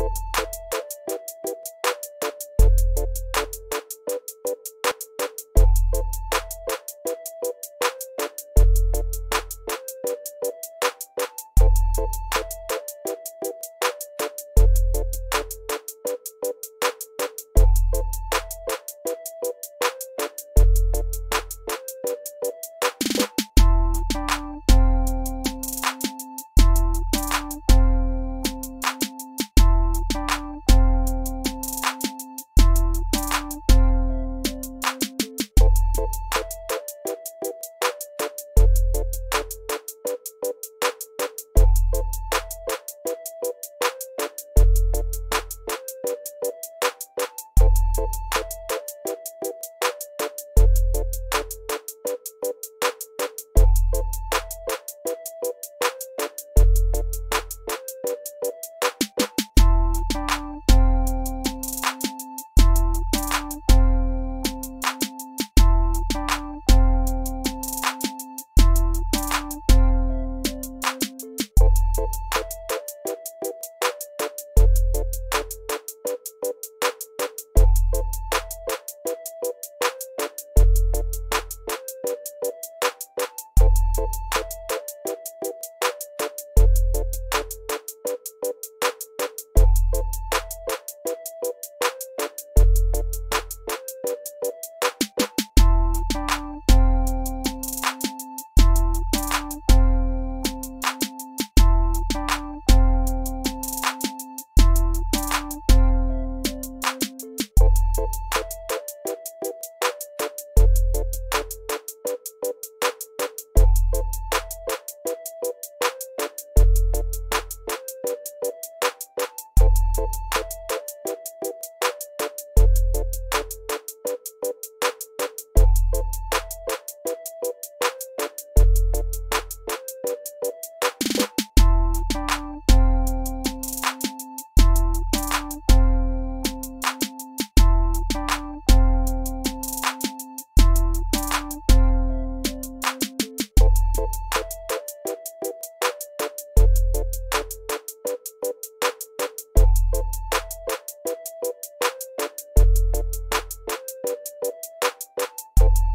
you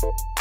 you